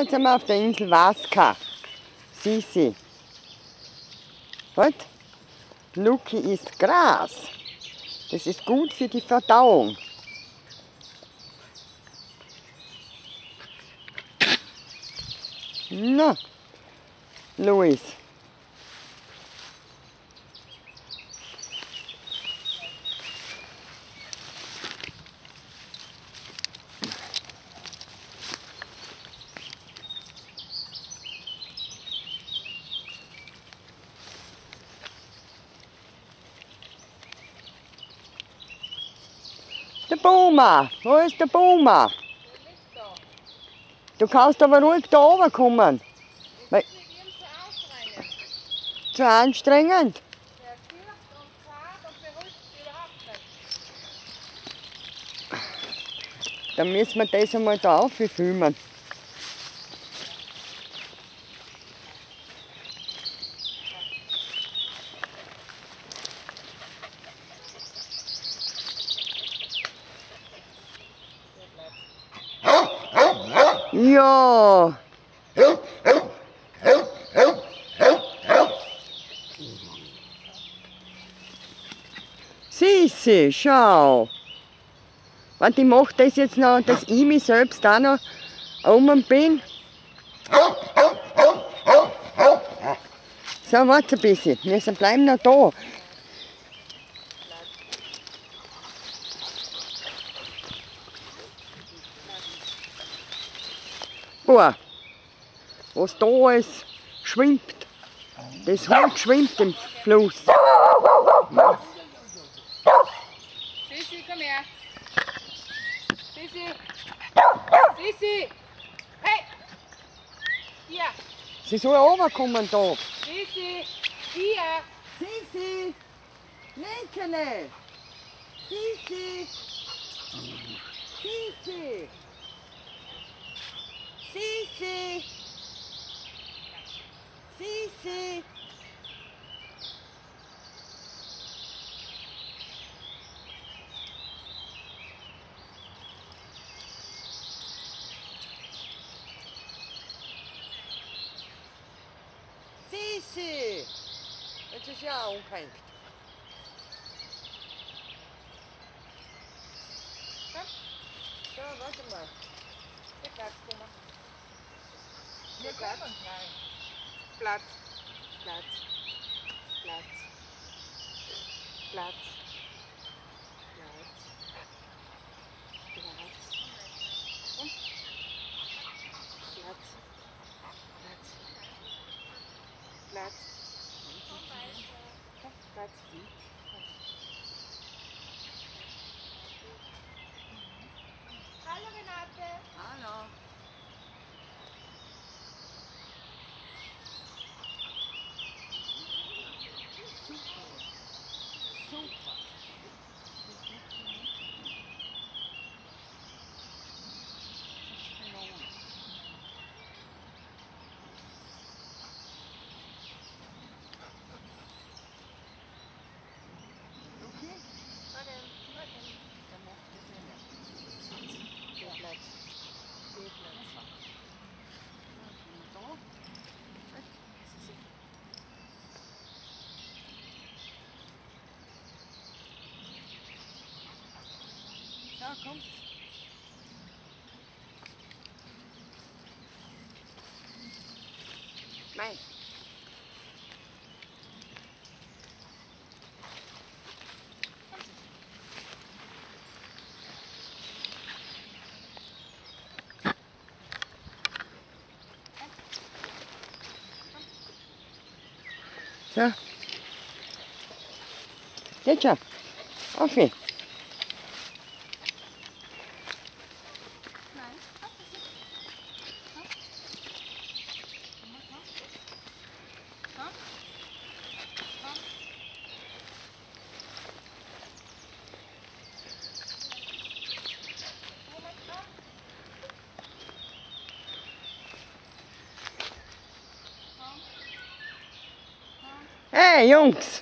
Jetzt sind wir auf der Insel Vaska. Sisi. Was? Luki isst Gras. Das ist gut für die Verdauung. Na, Luis. Der Boomer, wo ist der Boomer? Du kannst aber ruhig da oben kommen. Weil, zu anstrengend. Dann müssen wir das einmal da auffilmen. Ja. Sissi, schau. Warte, ich mach das jetzt noch, dass ich mich selbst auch noch um bin. So, warte ein bisschen. Wir bleiben noch da. Boah, was da ist, schwimmt. Das Hund schwimmt im Fluss. Sissi, komm her. Sissi. Sissi. Hey. Hier. Sie soll runterkommen da. Sissi. Hier. Sisi! Linkene! Sisi! Sisi! Jetzt ist ja auch umgehängt. So, warte mal. Hier Platz, komm mal. Hier Platz. Platz. Platz. Platz. Platz. Platz. Und? Platz. Platz. Platz. Platz. Hallo Renate. Hallo. Super. Okay? Warte, warte. Dann macht das ja nicht. Hier Platz. Hier Platz. Da. So, kommt. Nein. So. Jetzt schon. Auf ihn. Hey, Jungs!